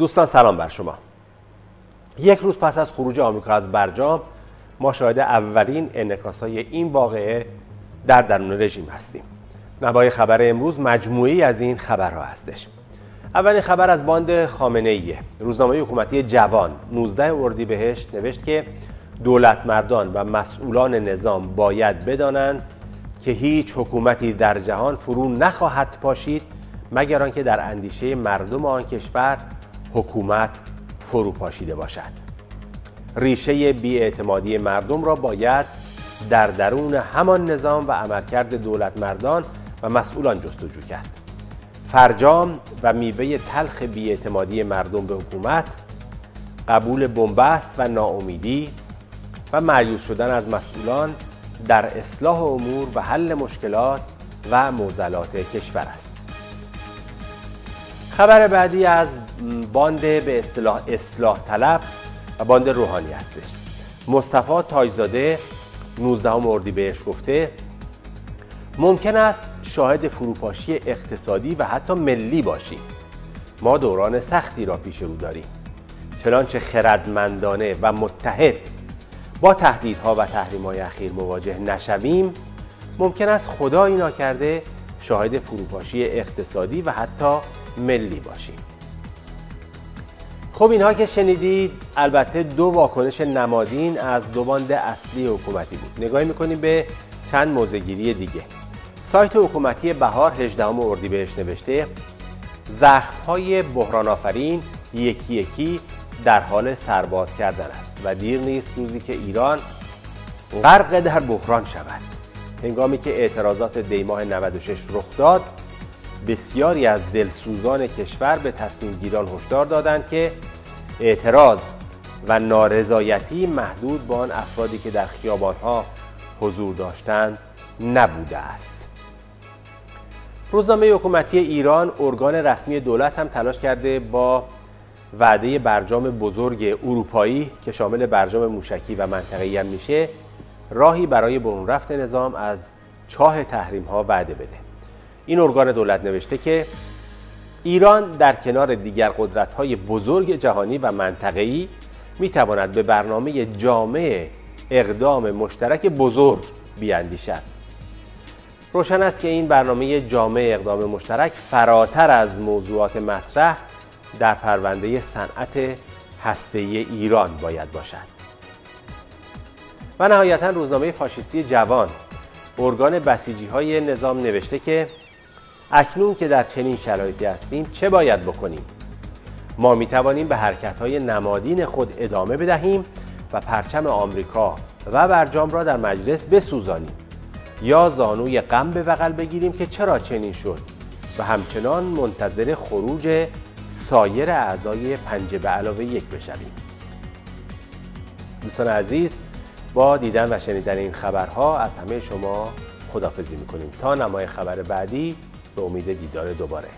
دوستان سلام بر شما. یک روز پس از خروج آمریکا از برجام ما شاهد اولین انعکاس های این واقعه در درون رژیم هستیم. نبای خبر امروز مجموعی از این خبرها هستش. اولین خبر از باند خامنه ایه روزنامه حکومتی جوان 19 اردیبهشت نوشت که دولت مردان و مسئولان نظام باید بدانند که هیچ حکومتی در جهان فرو نخواهد پاشید مگر آنکه در اندیشه مردم آن کشور حکومت فرو پاشیده باشد. ریشه بیاعتمادی مردم را باید در درون همان نظام و عملکرد دولت مردان و مسئولان جستجو کرد. فرجام و میوه تلخ بیاعتمادی مردم به حکومت قبول بنبست و ناامیدی و معیوز شدن از مسئولان در اصلاح امور و حل مشکلات و معضلات کشور است. خبر بعدی از باند به اصطلاح اصلاح طلب و باند روحانی هستش. مصطفی تاجزاده 19 اردیبهشت گفته ممکن است شاهد فروپاشی اقتصادی و حتی ملی باشیم. ما دوران سختی را پیش رو داریم. چنانچه خردمندانه و متحد با تهدیدها و تحریم‌های اخیر مواجه نشویم ممکن است خدایی ناکرده شاهد فروپاشی اقتصادی و حتی ملی باشیم. خب اینها که شنیدید البته دو واکنش نمادین از دو باند اصلی حکومتی بود. نگاهی می‌کنیم به چند موزگیری دیگه. سایت حکومتی بهار 18 اردیبهشت نوشته زخمهای بحران آفرین یکی یکی در حال سرباز کردن است و دیر نیست روزی که ایران غرق در بحران شود. هنگامی که اعتراضات دیماه 96 رخ داد بسیاری از دلسوزان کشور به تصمیم گیران هشدار دادند که اعتراض و نارضایتی محدود به آن افرادی که در خیابانها حضور داشتند نبوده است. روزنامه حکومتی ایران ارگان رسمی دولت هم تلاش کرده با وعده برجام بزرگ اروپایی که شامل برجام موشکی و منطقه‌ای هم میشه راهی برای برون رفت نظام از چاه تحریم ها وعده بده. این ارگان دولت نوشته که ایران در کنار دیگر قدرت های بزرگ جهانی و منطقه‌ای می تواند به برنامه جامع اقدام مشترک بزرگ بیاندیشد. روشن است که این برنامه جامع اقدام مشترک فراتر از موضوعات مطرح در پرونده صنعت هسته‌ای ایران باید باشد. و نهایتا روزنامه فاشیستی جوان ارگان بسیجی های نظام نوشته که اکنون که در چنین شرایطی هستیم چه باید بکنیم؟ ما می توانیم به حرکت های نمادین خود ادامه بدهیم و پرچم آمریکا و برجام را در مجلس بسوزانیم. یا زانوی غم به بغل بگیریم که چرا چنین شد و همچنان منتظر خروج سایر اعضای پنجه به علاوه یک بشویم. دوستان عزیز با دیدن و شنیدن این خبرها از همه شما خدافزی می‌کنیم. تا نمای خبر بعدی به امید دیدار دوباره.